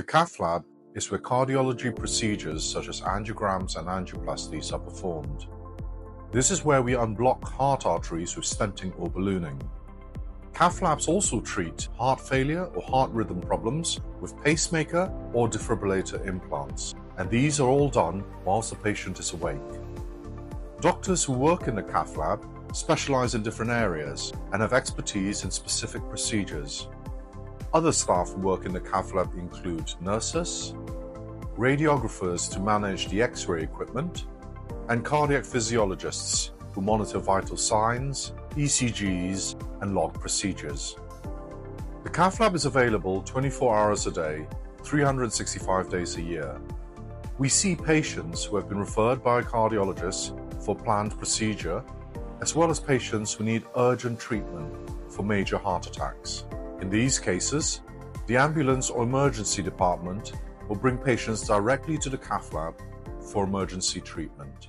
The cath lab is where cardiology procedures such as angiograms and angioplasties are performed. This is where we unblock heart arteries with stenting or ballooning. Cath labs also treat heart failure or heart rhythm problems with pacemaker or defibrillator implants, and these are all done whilst the patient is awake. Doctors who work in the cath lab specialize in different areas and have expertise in specific procedures. Other staff who work in the cath lab include nurses, radiographers to manage the x-ray equipment, and cardiac physiologists who monitor vital signs, ECGs, and log procedures. The cath lab is available 24 hours a day, 365 days a year. We see patients who have been referred by a cardiologist for planned procedure, as well as patients who need urgent treatment for major heart attacks. In these cases, the ambulance or emergency department will bring patients directly to the cath lab for emergency treatment.